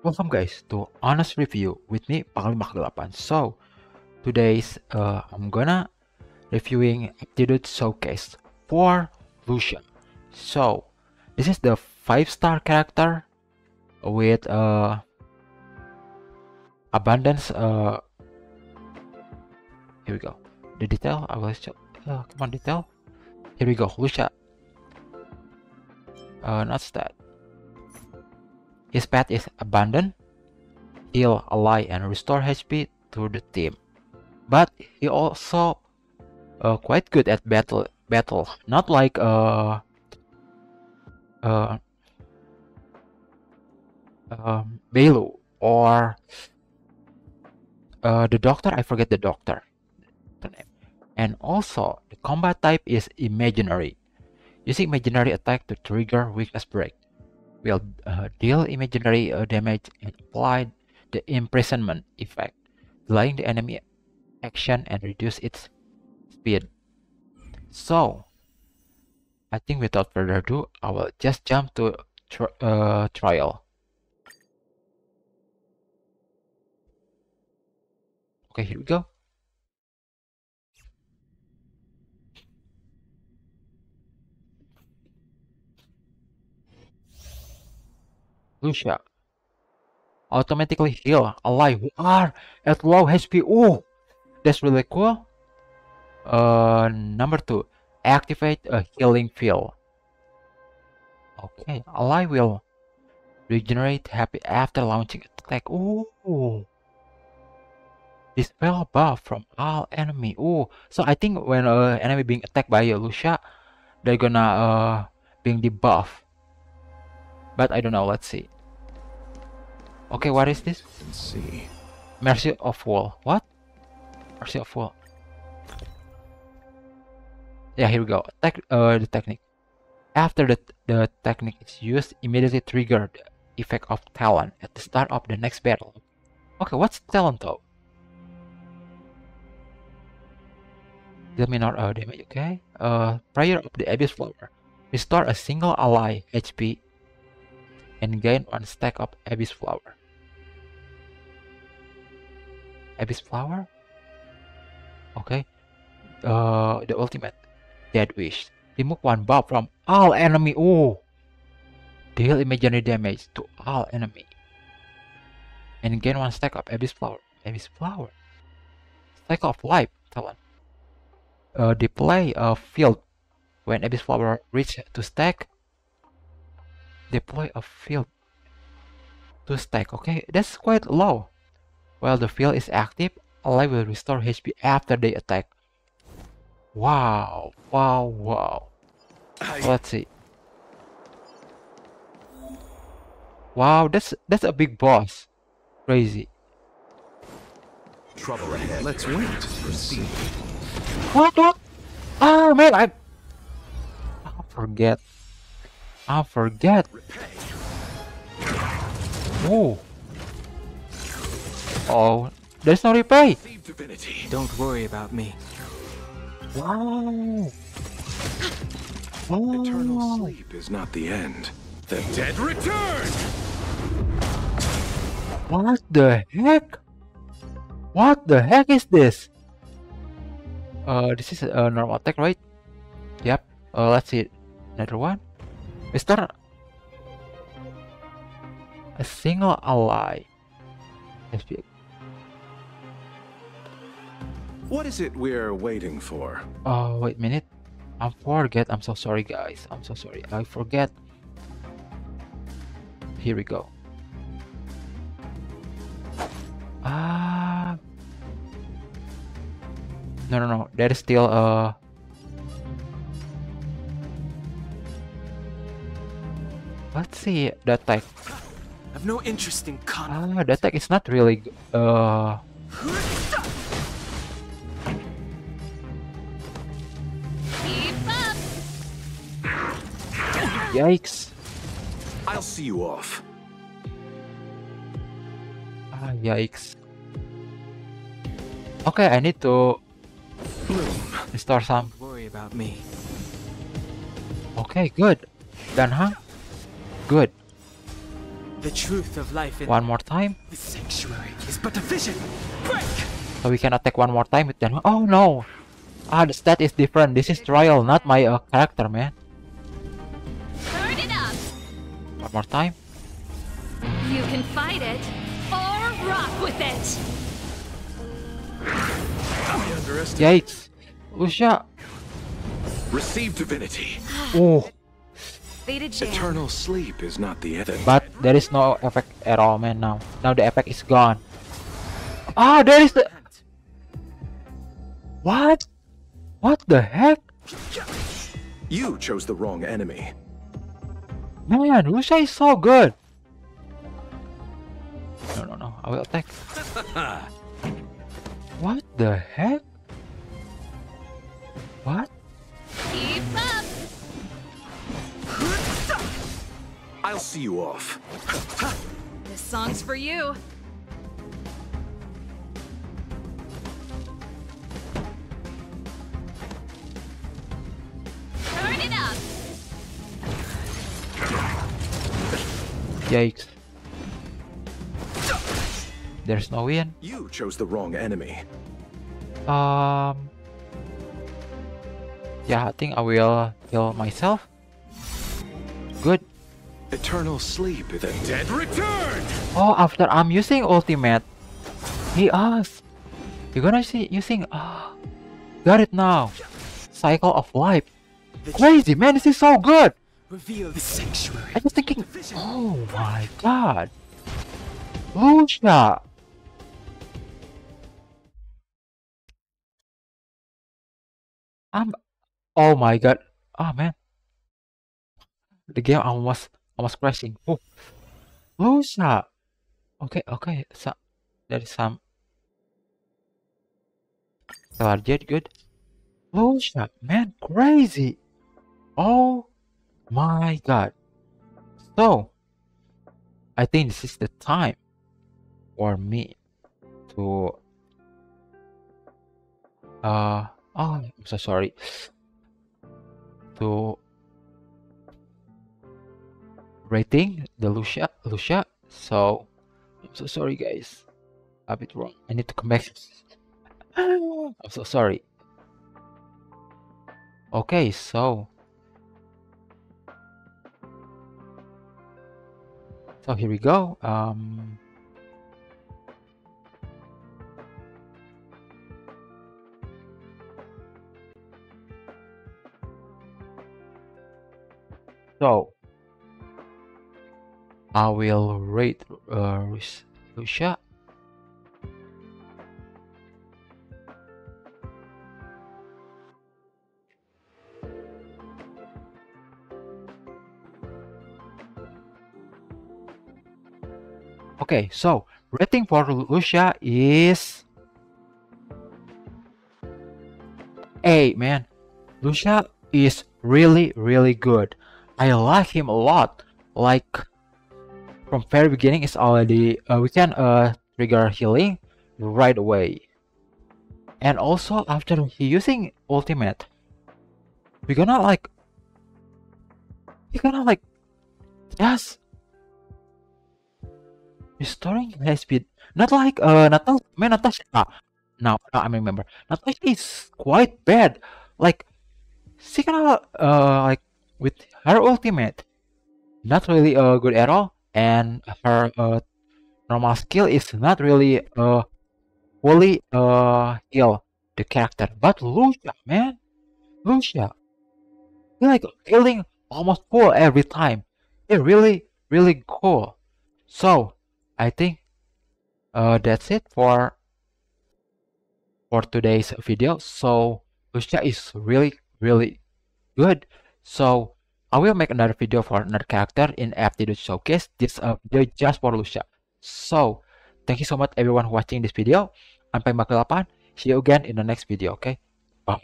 Welcome guys to Honest Review with me Panglima Kegelapan. So today's uh, I'm gonna reviewing Aptitude Showcase for Luocha. So this is the five star character with uh, abundance. Uh, here we go. The detail I will show. Uh, come on, detail. Here we go, Luocha. Uh, not stat. His pet is Abandon, heal ally and restore HP to the team. But he also uh, quite good at battle battle, not like uh uh um, Bailu or uh, the doctor. I forget the doctor. And also the combat type is imaginary. Using imaginary attack to trigger weakness break will uh, deal imaginary uh, damage and apply the imprisonment effect, delaying the enemy action and reduce its speed. So, I think without further ado, I will just jump to tri uh, trial. Okay, here we go. Luocha. Automatically heal ally who are at low HP. Oh, that's really cool. Uh, number two, activate a healing field. Okay, ally will regenerate happy after launching attack. Ooh. Dispel buff from all enemy. Oh, So I think when uh enemy being attacked by Luocha, they're gonna uh being debuff but I don't know. Let's see. Okay, what is this? Let's see. Mercy of Wall. What? Mercy of Wall. Yeah, here we go. Tec uh, the technique. After the, the technique is used, immediately trigger the effect of Talent at the start of the next battle. Okay, what's Talent though? Deal minor uh, damage, okay? Uh, Prayer of the Abyss Flower. Restore a single ally HP and gain one stack of Abyss Flower. Abyss Flower? Okay. Uh, the ultimate. Death Wish. Remove one buff from all enemy. Oh! Deal imaginary damage to all enemy. And gain one stack of Abyss Flower. Abyss Flower. Stack of life. Talent. Uh, display a field when Abyss Flower reach to stack deploy a field to stack. Okay, that's quite low. While the field is active, ally will restore HP after they attack. Wow, wow, wow. Let's see. Wow, that's that's a big boss. Crazy. Trouble ahead. Let's wait. Proceed. What? What? Oh man, I. I forget. I forget. Oh. Oh, there's no repay. Don't worry about me. Wow. Oh. Eternal sleep is not the end. The dead return. What the heck? What the heck is this? Uh, this is a normal attack, right? Yep. Uh, let's see. Another one. Mister a single ally. What is it we're waiting for? Oh, wait a minute. I forget. I'm so sorry, guys. I'm so sorry. I forget. Here we go. Ah. No, no, no. There is still a. Uh, Let's see the attack. I've no interest in conflict. Ah, the attack is not really uh Yikes. I'll see you off. Ah, yikes. Okay, I need to restore some. Don't worry about me. Okay, good. Done, huh? Good. The truth of life in One more time. the sanctuary is but a vision. Break! So we can attack one more time with them. Oh no! Ah, the stat is different. This is trial, not my uh, character, man. Turn it up. One more time. You can fight it or rock with it. I underestimate. Yikes! Luocha! Receive divinity. Oh, Faded jam. Eternal sleep is not the end. but there is no effect at all, man. Now, now the effect is gone. Ah, there is the. What? What the heck? You chose the wrong enemy. Man, Luocha is so good. No, no, no. I will attack. what the heck? What? I'll see you off. This song's for you. Turn it up. Yikes. There's no win. You chose the wrong enemy. Um. Yeah, I think I will heal myself. Good. Eternal sleep. The dead return. Oh, after I'm using ultimate, he asks, "You're gonna see using? Ah, got it now. Cycle of life. Crazy man, this is so good. reveal the sanctuary. I was thinking, oh my god, Luocha. I'm. Oh my god. Oh man. The game almost almost crashing. Oh, Luocha. Okay, okay. So there is some. Target good. Luocha, man, crazy. Oh my god. So, I think this is the time for me to. Uh, oh, I'm so sorry. To rating the Luocha, Luocha. So, I'm so sorry, guys. A bit wrong. I need to come back. I'm so sorry. Okay, so so here we go. Um, so I will rate uh, Luocha. Okay, so rating for Luocha is A, man. Luocha is really, really good. I like him a lot. Like from very beginning, it's already uh, we can uh trigger healing right away. And also after using ultimate, we're gonna like we're gonna like just restoring high speed. Not like uh Natasha, man Natasha. Now, now I remember. Natasha is quite bad. Like she kinda uh like with her ultimate, not really uh good at all, and her uh normal skill is not really uh fully uh heal the character. But Luocha, man, Luocha, he like healing almost full every time. It really really cool. So I think uh, that's it for for today's video. So Luocha is really really good. So I will make another video for another character in Aptitude Showcase. This uh, video just for Lucia. So thank you so much everyone watching this video. I'm Pai See you again in the next video. Okay. Bye.